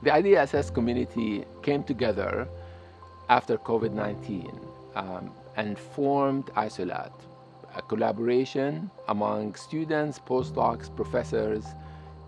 The IDSS community came together after COVID-19 um, and formed ISOLAT, a collaboration among students, postdocs, professors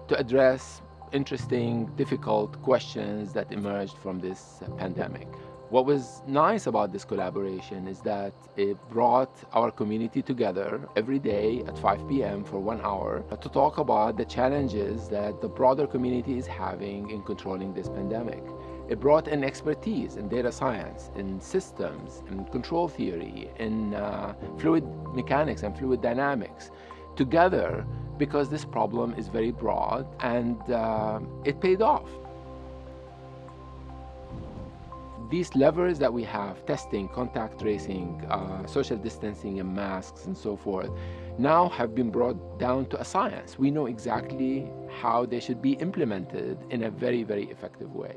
to address interesting, difficult questions that emerged from this pandemic. What was nice about this collaboration is that it brought our community together every day at 5 p.m. for one hour to talk about the challenges that the broader community is having in controlling this pandemic. It brought in expertise in data science, in systems, in control theory, in uh, fluid mechanics and fluid dynamics together because this problem is very broad and uh, it paid off. These levers that we have, testing, contact tracing, uh, social distancing and masks and so forth, now have been brought down to a science. We know exactly how they should be implemented in a very, very effective way.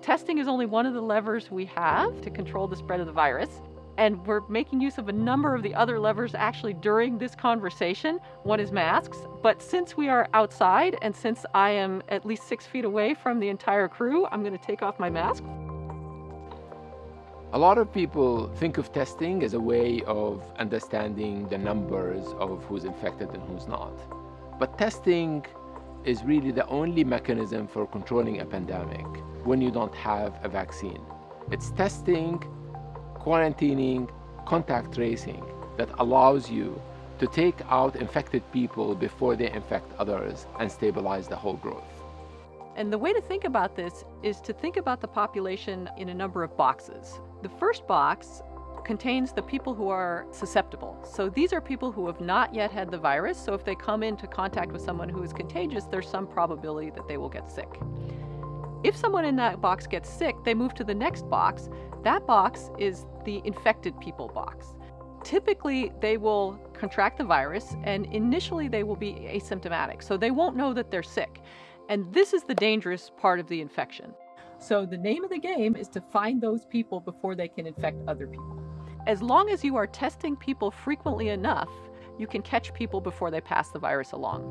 Testing is only one of the levers we have to control the spread of the virus. And we're making use of a number of the other levers actually during this conversation. One is masks, but since we are outside and since I am at least six feet away from the entire crew, I'm going to take off my mask. A lot of people think of testing as a way of understanding the numbers of who's infected and who's not. But testing is really the only mechanism for controlling a pandemic when you don't have a vaccine. It's testing, quarantining, contact tracing that allows you to take out infected people before they infect others and stabilize the whole growth. And the way to think about this is to think about the population in a number of boxes. The first box contains the people who are susceptible. So these are people who have not yet had the virus. So if they come into contact with someone who is contagious, there's some probability that they will get sick. If someone in that box gets sick, they move to the next box. That box is the infected people box. Typically, they will contract the virus and initially they will be asymptomatic. So they won't know that they're sick. And this is the dangerous part of the infection. So the name of the game is to find those people before they can infect other people. As long as you are testing people frequently enough, you can catch people before they pass the virus along.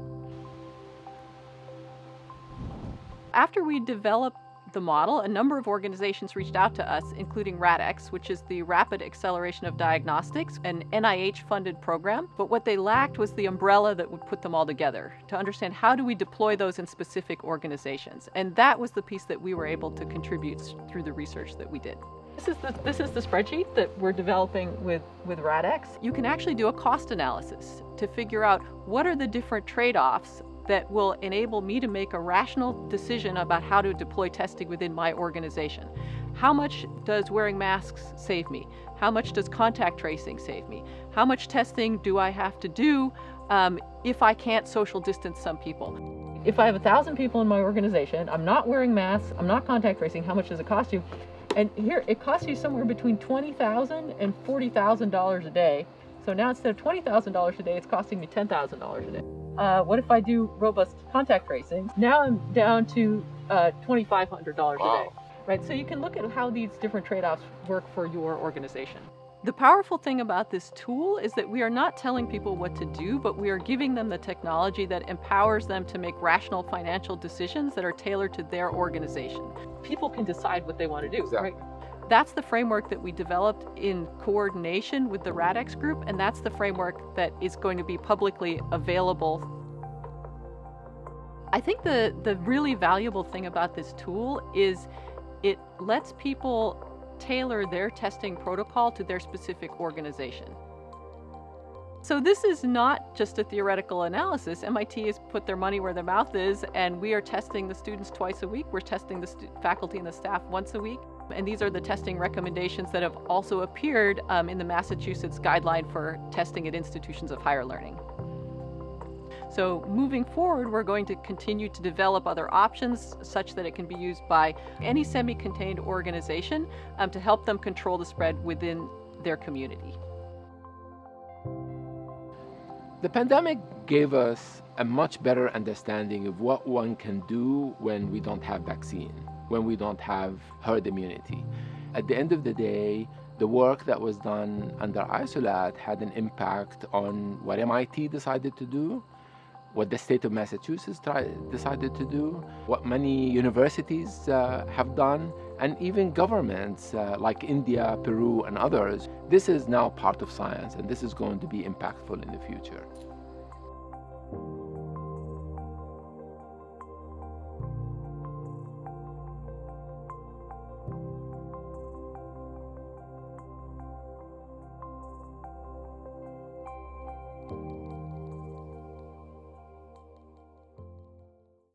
After we developed the model, a number of organizations reached out to us, including RADx, which is the Rapid Acceleration of Diagnostics, an NIH funded program. But what they lacked was the umbrella that would put them all together to understand how do we deploy those in specific organizations. And that was the piece that we were able to contribute through the research that we did. This is the, this is the spreadsheet that we're developing with, with RADx. You can actually do a cost analysis to figure out what are the different trade offs that will enable me to make a rational decision about how to deploy testing within my organization. How much does wearing masks save me? How much does contact tracing save me? How much testing do I have to do um, if I can't social distance some people? If I have a thousand people in my organization, I'm not wearing masks, I'm not contact tracing, how much does it cost you? And here, it costs you somewhere between $20,000 and $40,000 a day. So now instead of $20,000 a day, it's costing me $10,000 a day uh, what if I do robust contact tracing? Now I'm down to uh, $2,500 wow. a day. Right, so you can look at how these different trade-offs work for your organization. The powerful thing about this tool is that we are not telling people what to do, but we are giving them the technology that empowers them to make rational financial decisions that are tailored to their organization. People can decide what they want to do, exactly. right? That's the framework that we developed in coordination with the RADx group, and that's the framework that is going to be publicly available. I think the, the really valuable thing about this tool is it lets people tailor their testing protocol to their specific organization. So this is not just a theoretical analysis. MIT has put their money where their mouth is, and we are testing the students twice a week. We're testing the faculty and the staff once a week. And these are the testing recommendations that have also appeared um, in the Massachusetts guideline for testing at institutions of higher learning. So moving forward, we're going to continue to develop other options such that it can be used by any semi-contained organization um, to help them control the spread within their community. The pandemic gave us a much better understanding of what one can do when we don't have vaccine when we don't have herd immunity. At the end of the day, the work that was done under ISOLAT had an impact on what MIT decided to do, what the state of Massachusetts try, decided to do, what many universities uh, have done, and even governments uh, like India, Peru, and others. This is now part of science, and this is going to be impactful in the future.